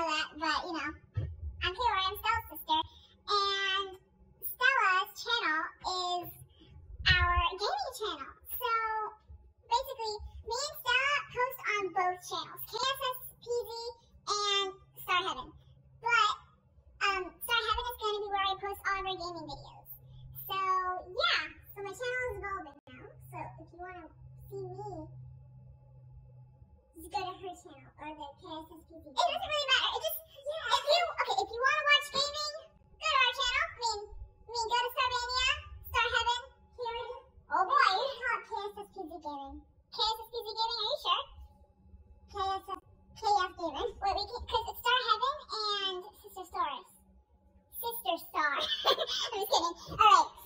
know that, but you know, I'm Kaori, I'm Stella's sister, and Stella's channel is our gaming channel. So basically, me and Stella post on both channels, KSSPZ and Star Heaven. But um, Star Heaven is going to be where I post all of our gaming videos. So yeah, so my channel is evolving now. So if you want to see me, just go to her channel or the KSSPZ. It doesn't really matter. It just yeah. if you okay if you want to watch gaming, go to our channel. I mean, I mean go to Starbania, Star Heaven. Here it is. Oh boy, you can call it KSSPZ Gaming. KSSPZ Gaming, are you sure? KSS KF Gaming. Wait, we can because it's Star Heaven and Sister Stars. Sister Star. I'm just kidding. All